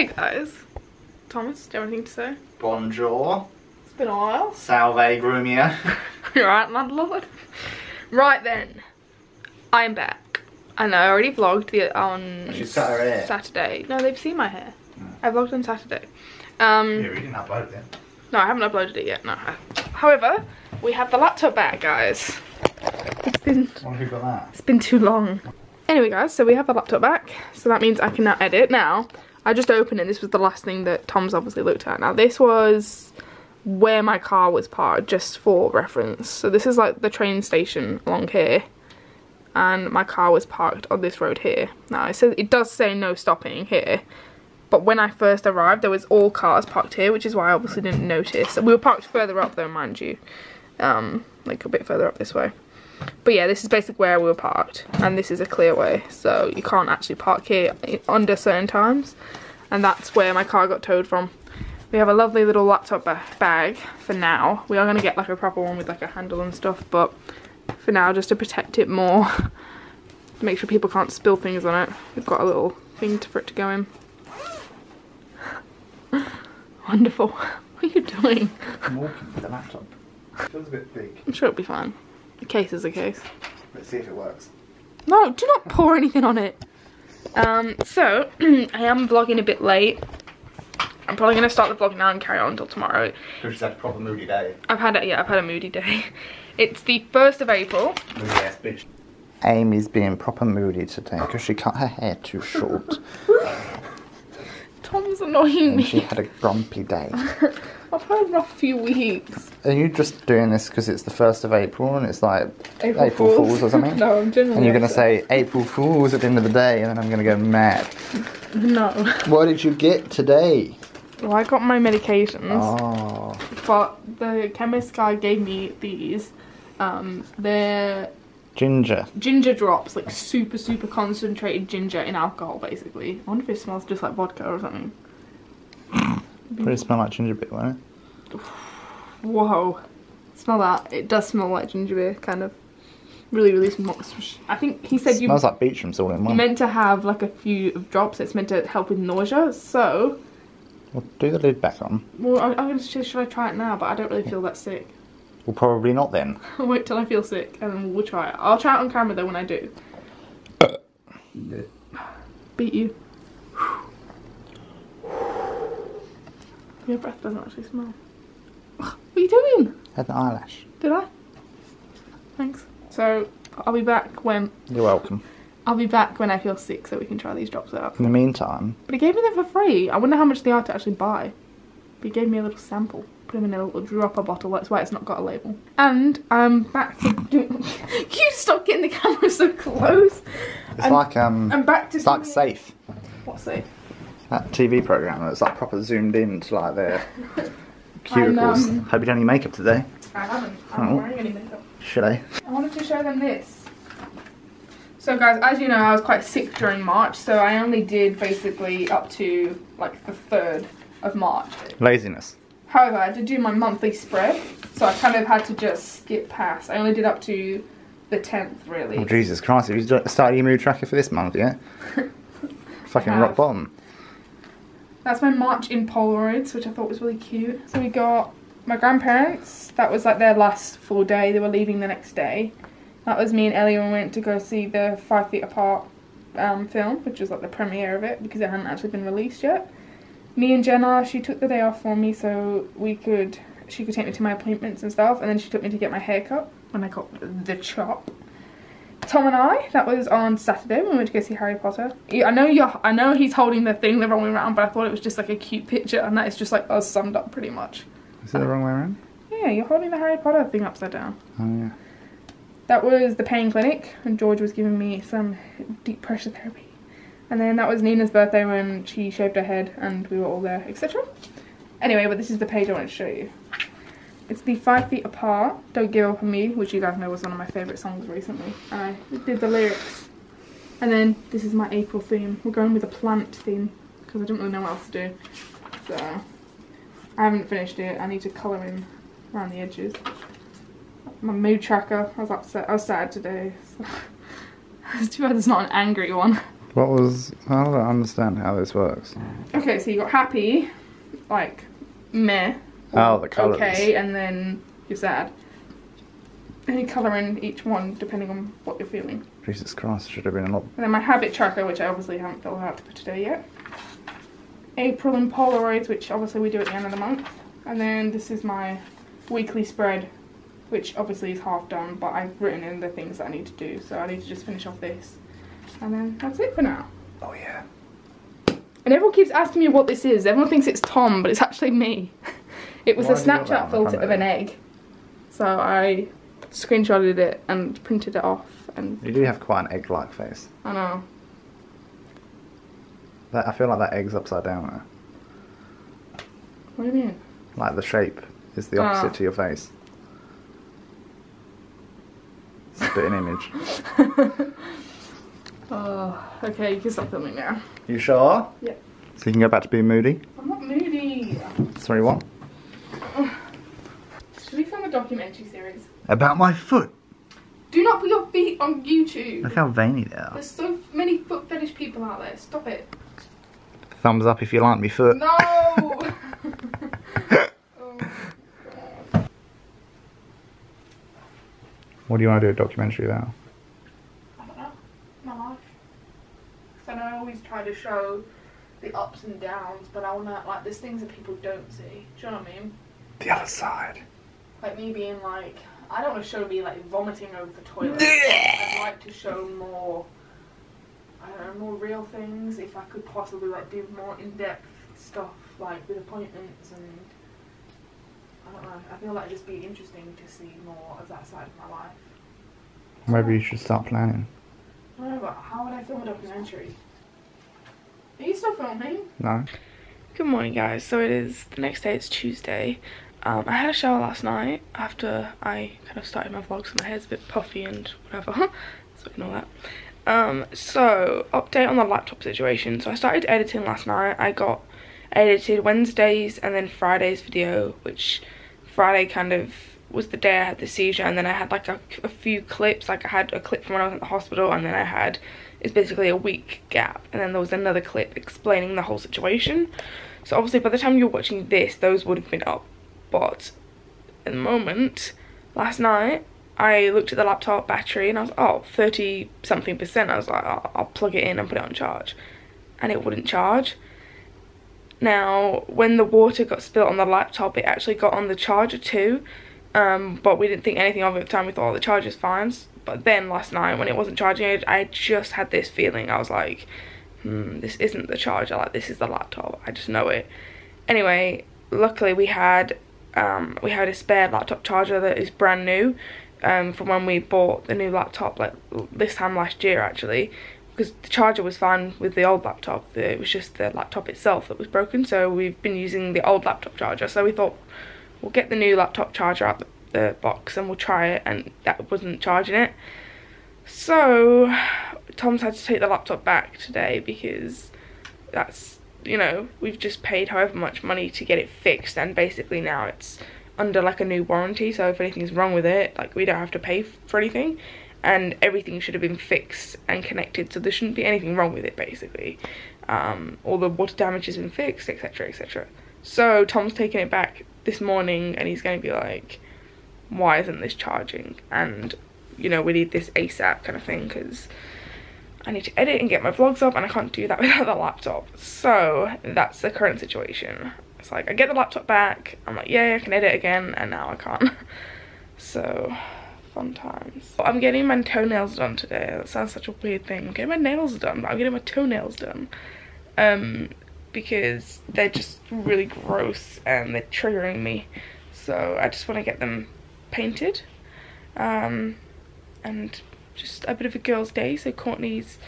Hey guys. Thomas, do you have anything to say? Bonjour. It's been a while. Salve Grumia. You alright, landlord? Right then. I'm back. I know, I already vlogged the on She's cut her hair. Saturday. No, they've seen my hair. Hmm. I vlogged on Saturday. Um, yeah, we didn't upload it. then. No, I haven't uploaded it yet, no. However, we have the laptop back, guys. It's been, Wonder who got that? it's been too long. Anyway, guys, so we have the laptop back. So that means I can now edit. Now, I just opened it. This was the last thing that Tom's obviously looked at. Now, this was where my car was parked, just for reference. So this is like the train station along here. And my car was parked on this road here. Now, it says it does say no stopping here. But when I first arrived, there was all cars parked here, which is why I obviously didn't notice. We were parked further up though, mind you. Um, like a bit further up this way. But yeah, this is basically where we were parked. And this is a clear way, so you can't actually park here under certain times. And that's where my car got towed from. We have a lovely little laptop ba bag for now. We are going to get like a proper one with like a handle and stuff, but for now, just to protect it more. to make sure people can't spill things on it. We've got a little thing to, for it to go in. Wonderful. What are you doing? I'm walking with the laptop. It Feels a bit big. I'm sure it'll be fine. A case is a case. Let's see if it works. No, do not pour anything on it. Um, so, I am vlogging a bit late. I'm probably going to start the vlog now and carry on until tomorrow. Because she's had a proper moody day. I've had a, yeah, I've had a moody day. It's the 1st of April. Moody ass bitch. Amy's being proper moody today because she cut her hair too short Tom's annoying and she had a grumpy day. I've had a rough few weeks. Are you just doing this because it's the 1st of April and it's like April, April Fools or something? no, I'm generally And you're going to say April Fools at the end of the day and then I'm going to go mad. No. What did you get today? Well, I got my medications. Oh, But the chemist guy gave me these. Um, they're ginger. ginger drops, like super, super concentrated ginger in alcohol, basically. I wonder if it smells just like vodka or something. Probably mm. smell like ginger beer, won't it? Whoa. Smell that. It does smell like ginger beer, kind of. Really, really smells. I think he said you, smells like all in you one. meant to have like a few drops. It's meant to help with nausea. So, Well, do the lid back on. well, I, I'm gonna should, should I try it now? But I don't really feel that sick. Well, probably not then. I'll wait till I feel sick and then we'll try it. I'll try it on camera though when I do. Uh. Beat you. Your breath doesn't actually smell. What are you doing? Had an eyelash. Did I? Thanks. So I'll be back when You're welcome. I'll be back when I feel sick so we can try these drops out. In the meantime, But he gave me them for free. I wonder how much they are to actually buy. But he gave me a little sample. Put them in a little dropper bottle. That's why it's not got a label. And I'm back to doing. you stop getting the camera so close. it's I'm- like um, I'm back to. it's like Safe, What's safe? That TV program that's like proper zoomed in to like their cuticles. um, Hope you don't need makeup today. I haven't. I'm not Oh. wearing any makeup. Should I? I wanted to show them this. So guys, as you know, I was quite sick during March, so I only did basically up to like the 3rd of March. Laziness. However, I did do my monthly spread, so I kind of had to just skip past. I only did up to the 10th, really. Oh Jesus Christ! Have you st- started your mood tracker for this month yet? Fucking rock bottom. That's my March in Polaroids, which I thought was really cute. So we got my grandparents. That was like their last full day. They were leaving the next day. That was me and Ellie when we went to go see the Five Feet Apart um, film, which was like the premiere of it because it hadn't actually been released yet. Me and Jenna, she took the day off for me so we could, she could take me to my appointments and stuff, and then she took me to get my hair cut when I got the chop. Tom and I, that was on Saturday when we went to go see Harry Potter. Yeah, I know you're, I know he's holding the thing the wrong way around, but I thought it was just like a cute picture, and that is just like us summed up pretty much. Is it the wrong way around? Yeah, you're holding the Harry Potter thing upside down. Oh yeah. That was the pain clinic, and George was giving me some deep pressure therapy. And then that was Nina's birthday when she shaved her head, and we were all there, etc. Anyway, but this is the page I want to show you. It's the Five Feet Apart, Don't Give Up on Me, which you guys know was one of my favourite songs recently. I did the lyrics. And then this is my April theme. We're going with a plant theme, because I didn't really know what else to do. So, I haven't finished it. I need to colour in around the edges my mood tracker. I was upset. I was sad today. So. it's too bad it's not an angry one. What was? I don't understand how this works. Okay, so you got happy, like meh. Oh, the colours. Okay, and then you're sad. And you colour in each one depending on what you're feeling. Jesus Christ, should have been a lot. And then my habit tracker, which I obviously haven't filled out for today yet. April and Polaroids, which obviously we do at the end of the month. And then this is my weekly spread, which obviously is half done, but I've written in the things that I need to do. So I need to just finish off this. And then that's it for now. Oh yeah. And everyone keeps asking me what this is. Everyone thinks it's Tom, but it's actually me. It was Why a have you got that Snapchat filter of an egg. So I screenshotted it and printed it off. And You do have quite an egg-like face. I know. That I feel like that egg's upside down there. What do you mean? Like the shape is the opposite Ah. to your face. Spitting image. Oh, okay, you can stop filming now. You sure? Yeah. So you can go back to being moody. I'm not moody. Sorry, what? Should we film a documentary series? About my foot. Do not put your feet on YouTube. Look how veiny they are. There's so many foot fetish people out there. Stop it. Thumbs up if you like me foot. No. oh, What do you want to do a documentary about? I don't know. My life. 'Cause I know I always try to show the ups and downs, but I wanna like there's things that people don't see. Do you know what I mean? The other side. Like me being like, I don't want to show me like vomiting over the toilet. I'd like to show more, I don't know, more real things. If I could possibly like do more in-depth stuff, like with appointments and I don't know. I feel like it'd just be interesting to see more of that side of my life. Maybe you should start planning. I don't know, but how would I film a documentary? Are you still filming? No? Good morning, guys. So it is the next day. It's Tuesday. Um, I had a shower last night after I kind of started my vlog, so my hair's a bit puffy and whatever. so ignore that. Um, so update on the laptop situation. So I started editing last night. I got edited Wednesdays and then Friday's video, which Friday kind of was the day I had the seizure, and then I had like a, a few clips. Like I had a clip from when I was at the hospital, and then I had it's basically a week gap, and then there was another clip explaining the whole situation. So obviously by the time you're watching this, those would have been up. But at the moment, last night, I looked at the laptop battery and I was, oh, 30 something percent. I was like, oh, I'll plug it in and put it on charge. And it wouldn't charge. Now, when the water got spilt on the laptop, it actually got on the charger too. Um, but we didn't think anything of it at the time. We thought, oh, the charger's fine. But then last night, when it wasn't charging, I just had this feeling. I was like, hmm, this isn't the charger. Like, this is the laptop. I just know it. Anyway, luckily we had um, we had a spare laptop charger that is brand new um, from when we bought the new laptop like this time last year actually because the charger was fine with the old laptop it was just the laptop itself that was broken so we've been using the old laptop charger so we thought we'll get the new laptop charger out the, the box and we'll try it and that wasn't charging it. So Tom's had to take the laptop back today because that's you know we've just paid however much money to get it fixed and basically now it's under like a new warranty so if anything's wrong with it like we don't have to pay for anything. And everything should have been fixed and connected so there shouldn't be anything wrong with it basically. Um, all the water damage has been fixed etc etc so Tom's taking it back this morning and he's going to be like why isn't this charging? And you know we need this ASAP kind of thing because I need to edit and get my vlogs up and I can't do that without the laptop. So that's the current situation. It's like I get the laptop back, I'm like, yay, I can edit again, and now I can't. So fun times. I'm getting my toenails done today. That sounds such a weird thing. I'm getting my nails done, but I'm getting my toenails done. Um because they're just really gross and they're triggering me. So I just want to get them painted. Um and just a bit of a girls' day. So Courtney's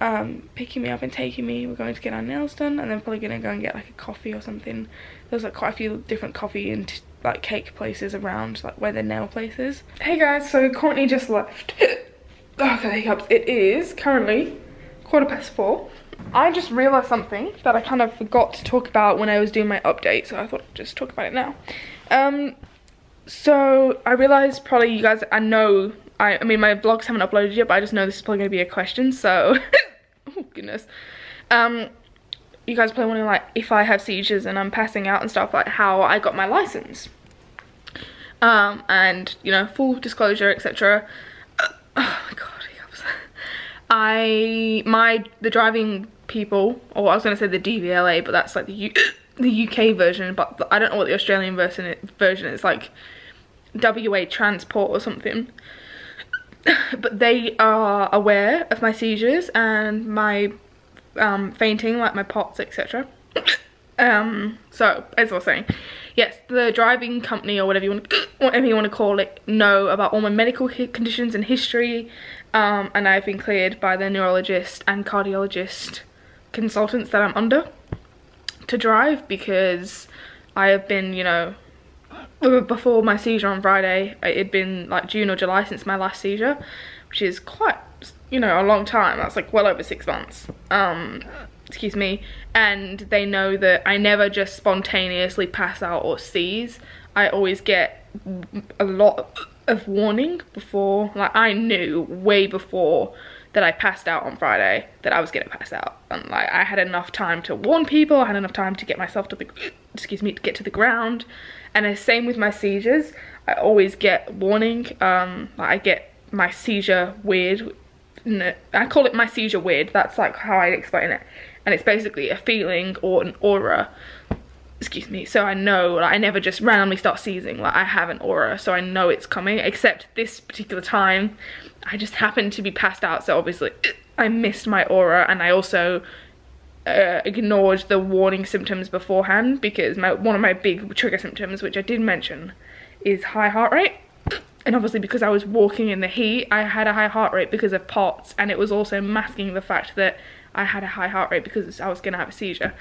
um, picking me up and taking me. We're going to get our nails done, and then probably gonna go and get like a coffee or something. There's like quite a few different coffee and like cake places around, like where the nail places. Hey guys, so Courtney just left. okay, hiccups. It is currently quarter past four. I just realised something that I kind of forgot to talk about when I was doing my update, so I thought I'd just talk about it now. Um, so I realised probably you guys, I know I, I mean, my vlogs haven't uploaded yet, but I just know this is probably going to be a question, so... oh, goodness. Um, you guys probably wondering like if I have seizures and I'm passing out and stuff like how I got my license. Um, and you know, full disclosure, etc. oh my god, I my the driving people, or I was gonna say the DVLA, but that's like the U the UK version. But I don't know what the Australian version version is like. WA Transport or something. but they are aware of my seizures and my um, fainting, like my POTS, etc. um, so, as I was saying, yes, the driving company or whatever you want, to, whatever you want to call it, know about all my medical conditions and history, um, and I've been cleared by the neurologist and cardiologist consultants that I'm under to drive because I have been, you know, before my seizure on Friday, it had been like June or July since my last seizure, which is quite, you know, a long time. That's like well over six months. Um, excuse me. And they know that I never just spontaneously pass out or seize. I always get a lot of warning before, like I knew way before that I passed out on Friday that I was gonna pass out. And like I had enough time to warn people, I had enough time to get myself to the, excuse me, to get to the ground and the same with my seizures. I always get warning um I get my seizure weird. No, I call it my seizure weird. That's like how I explain it. And it's basically a feeling or an aura. Excuse me. So I know like, I never just randomly start seizing. Like I have an aura so I know it's coming except this particular time. I just happened to be passed out so obviously I missed my aura. And I also uh, ignored the warning symptoms beforehand because my, one of my big trigger symptoms, which I did mention, is high heart rate. And obviously because I was walking in the heat, I had a high heart rate because of POTS and it was also masking the fact that I had a high heart rate because I was gonna have a seizure.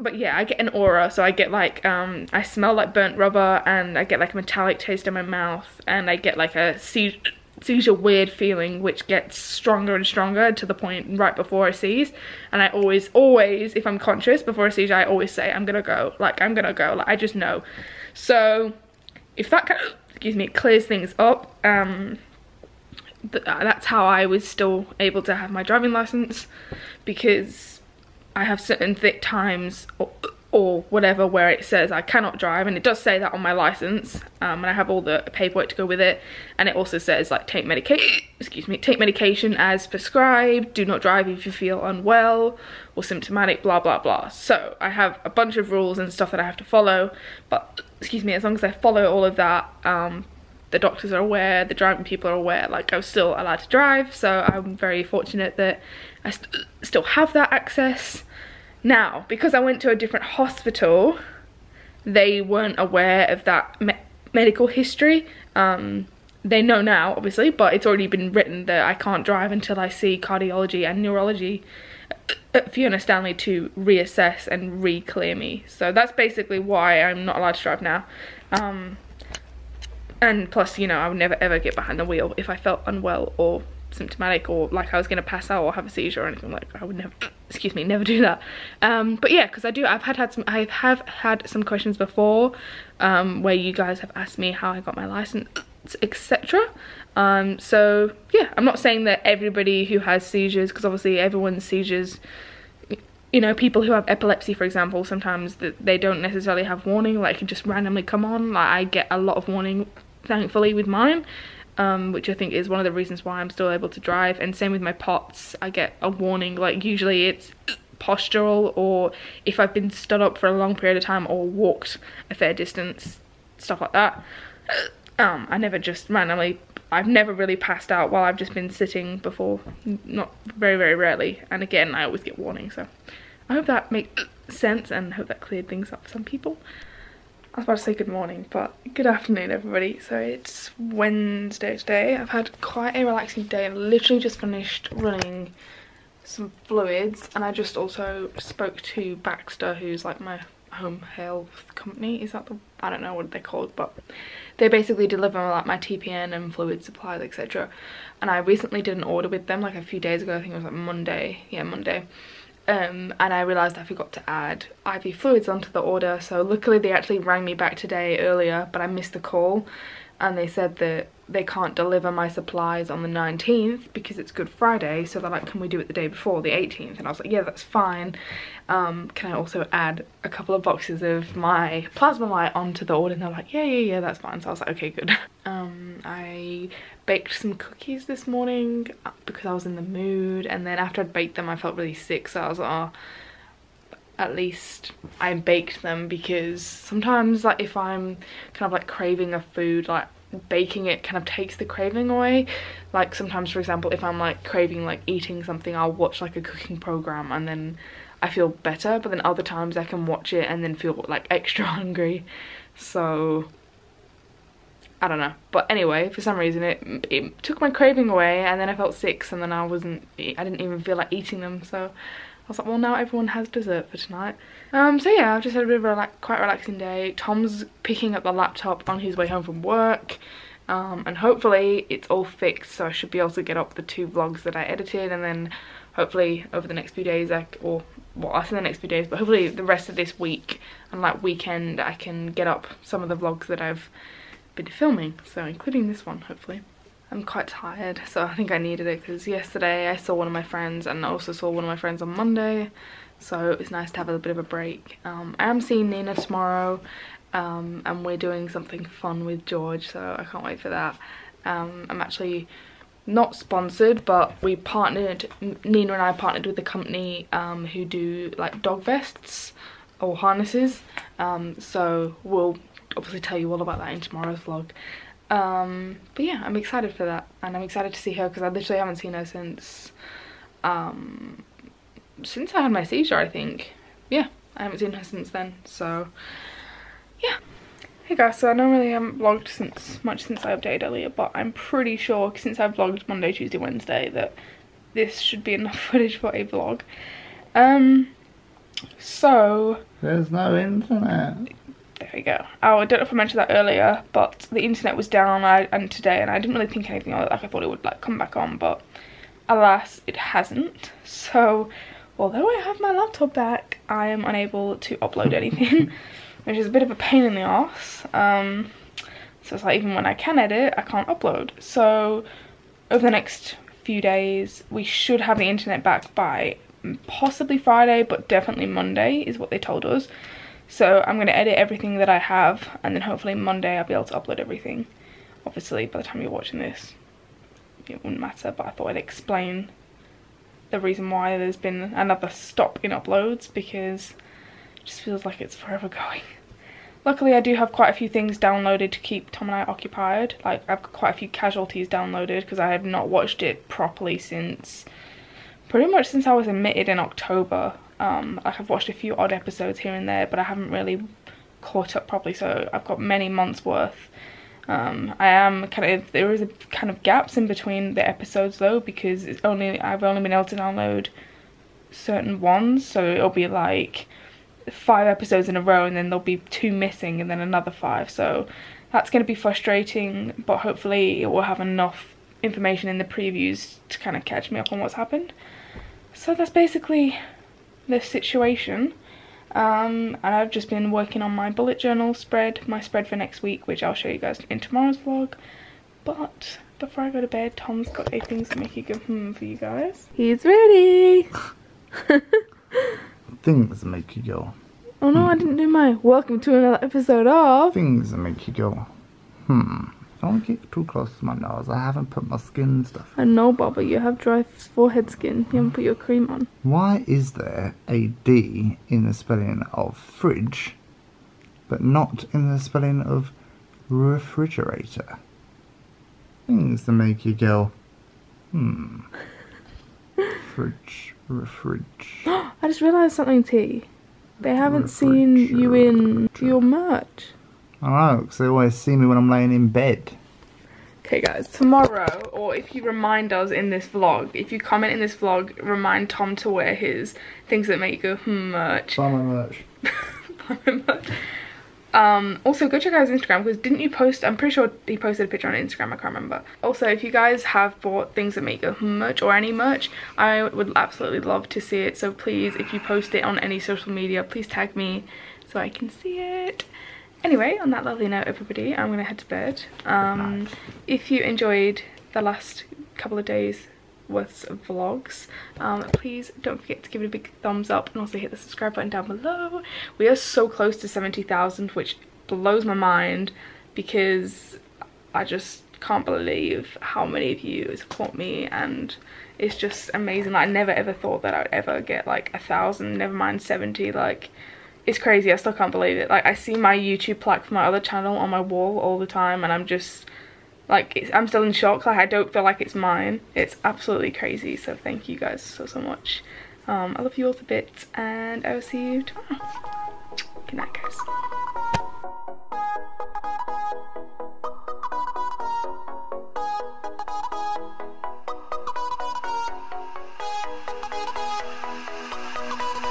But yeah, I get an aura, so I get like, um, I smell like burnt rubber and I get like a metallic taste in my mouth and I get like a seizure seizure weird feeling which gets stronger and stronger to the point right before I seize and I always always if I'm conscious before a seizure I always say I'm gonna go. Like I'm gonna go. Like I just know. So if that kind of excuse me clears things up um th that's how I was still able to have my driving license because I have certain thick times or whatever where it says I cannot drive and it does say that on my license um, and I have all the paperwork to go with it and it also says like take medication excuse me take medication as prescribed do not drive if you feel unwell or symptomatic blah blah blah. So I have a bunch of rules and stuff that I have to follow but excuse me as long as I follow all of that um, the doctors are aware the driving people are aware like I'm still allowed to drive so I'm very fortunate that I st still have that access now, because I went to a different hospital, they weren't aware of that me medical history. Um, they know now, obviously, but it's already been written that I can't drive until I see cardiology and neurology at Fiona Stanley to reassess and re-clear me. So that's basically why I'm not allowed to drive now. Um, and plus, you know, I would never ever get behind the wheel if I felt unwell or symptomatic or like I was gonna pass out or have a seizure or anything like I would never excuse me never do that. Um, but yeah because I do I've had had some I have had some questions before um, where you guys have asked me how I got my license etc um, so yeah I'm not saying that everybody who has seizures because obviously everyone's seizures you know people who have epilepsy for example sometimes they don't necessarily have warning like it just randomly come on. Like I get a lot of warning thankfully with mine um, which I think is one of the reasons why I'm still able to drive. And same with my POTS, I get a warning, like usually it's postural or if I've been stood up for a long period of time or walked a fair distance, stuff like that. Um, I never just randomly, I've never really passed out while I've just been sitting before, not very, very rarely. And again, I always get warnings, so I hope that makes sense and hope that cleared things up for some people. I was about to say good morning, but good afternoon everybody. So it's Wednesday today. I've had quite a relaxing day. I've literally just finished running some fluids and I just also spoke to Baxter, who's like my home health company. Is that the, I don't know what they're called, but they basically deliver like my TPN and fluid supplies, etc. And I recently did an order with them like a few days ago. I think it was like Monday. Yeah, Monday um, and I realised I forgot to add IV fluids onto the order so luckily they actually rang me back today earlier but I missed the call. And they said that they can't deliver my supplies on the 19th because it's Good Friday so they're like can we do it the day before the 18th and I was like yeah that's fine. Um, can I also add a couple of boxes of my Plasma-Lyte onto the order? And they're like yeah yeah yeah that's fine. So I was like okay good. Um, I baked some cookies this morning uh, because I was in the mood and then after I'd baked them I felt really sick so I was like oh at least I baked them because sometimes like if I'm kind of like craving a food like baking it kind of takes the craving away. Like sometimes for example if I'm like craving like eating something I'll watch like a cooking program and then I feel better but then other times I can watch it and then feel like extra hungry. So I don't know but anyway for some reason it, it took my craving away and then I felt sick and then I wasn't I didn't even feel like eating them so I was like, well, now everyone has dessert for tonight. Um, so yeah, I've just had a bit of a relax quite relaxing day. Tom's picking up the laptop on his way home from work. Um, and hopefully it's all fixed so I should be able to get up the two vlogs that I edited and then hopefully over the next few days I, or well I say the next few days but hopefully the rest of this week and like weekend I can get up some of the vlogs that I've been filming so including this one hopefully. I'm quite tired so I think I needed it because yesterday I saw one of my friends and I also saw one of my friends on Monday so it was nice to have a bit of a break. Um, I am seeing Nina tomorrow um, and we're doing something fun with George so I can't wait for that. Um, I'm actually not sponsored but we partnered, Nina and I partnered with a company um, who do like dog vests or harnesses um, so we'll obviously tell you all about that in tomorrow's vlog. Um, but yeah, I'm excited for that. And I'm excited to see her because I literally haven't seen her since, um, since I had my seizure, I think. Yeah, I haven't seen her since then. So, yeah. Hey guys, so I don't really haven't vlogged since much since I updated earlier, but I'm pretty sure since I've vlogged Monday, Tuesday, Wednesday that this should be enough footage for a vlog. Um, so... There's no internet there we go. Oh, I don't know if I mentioned that earlier, but the internet was down I, and today, and I didn't really think anything of it. Like I thought it would like come back on, but alas, it hasn't. So, although I have my laptop back, I am unable to upload anything, which is a bit of a pain in the ass. Um, so it's like even when I can edit, I can't upload. So over the next few days, we should have the internet back by possibly Friday, but definitely Monday is what they told us. So I'm going to edit everything that I have and then hopefully Monday I'll be able to upload everything. Obviously by the time you're watching this it wouldn't matter but I thought I'd explain the reason why there's been another stop in uploads because it just feels like it's forever going. Luckily I do have quite a few things downloaded to keep Tom and I occupied. Like I've got quite a few casualties downloaded because I have not watched it properly since pretty much since I was admitted in October. Um, like I've watched a few odd episodes here and there, but I haven't really caught up properly. So I've got many months worth. Um, I am kind of there is a kind of gaps in between the episodes though because it's only I've only been able to download certain ones. So it'll be like five episodes in a row and then there'll be two missing and then another five. So that's going to be frustrating, but hopefully it will have enough information in the previews to kind of catch me up on what's happened. So that's basically the situation. Um, and I've just been working on my bullet journal spread, my spread for next week, which I'll show you guys in tomorrow's vlog. But before I go to bed, Tom's got a things that make you go hmm for you guys. He's ready! things that make you go. Oh no, hmm. I didn't do my welcome to another episode of Things that make you go hmm. Don't get too close to my nose. I haven't put my skin stuff. I know, Baba. You have dry forehead skin. You haven't put your cream on. Why is there a D in the spelling of fridge, but not in the spelling of refrigerator? Things to make you go, hmm. fridge, refridge. I just realised something, T. They haven't seen you in your merch. I know, because they always see me when I'm laying in bed. Okay guys, tomorrow, or if you remind us in this vlog, if you comment in this vlog, remind Tom to wear his things that make you go hmm merch. Buy my merch. Buy my merch. Um, also go check out his Instagram because didn't you post, I'm pretty sure he posted a picture on Instagram, I can't remember. Also, if you guys have bought things that make you hmm merch or any merch, I would absolutely love to see it. So please, if you post it on any social media, please tag me so I can see it Anyway, on that lovely note, everybody, I'm going to head to bed. Um, if you enjoyed the last couple of days worth of vlogs, um, please don't forget to give it a big thumbs up and also hit the subscribe button down below. We are so close to 70,000, which blows my mind because I just can't believe how many of you support me and it's just amazing. Like, I never ever thought that I'd ever get like a thousand, never mind 70. Like, it's crazy. I still can't believe it. Like, I see my YouTube plaque for my other channel on my wall all the time and I'm just like, I'm still in shock. Like, I don't feel like it's mine. It's absolutely crazy. So, thank you guys so, so much. Um, I love you all to bits and I will see you tomorrow. Good night, guys.